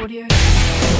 audio